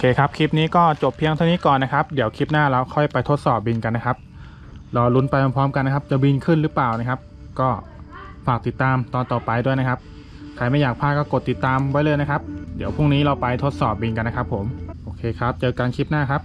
เคครับ คลิปนี้ก็จบเพียงเท่านี้ก่อนนะครับ เดี๋ยวคลิปหน้าเราค่อยไปทดสอบบินกันนะครับ รอลุ้นไปพร้อมๆกันนะครับ จะบินขึ้นหรือเปล่านะครับ ก็ฝากติดตามตอนต่อไปด้วยนะครับ ใครไม่อยากพลาดก็กดติดตามไว้เลยนะครับ เดี๋ยวพรุ่งนี้เราไปทดสอบบินกันนะครับ ผม โอเคครับ เจอกันคลิปหน้าครับ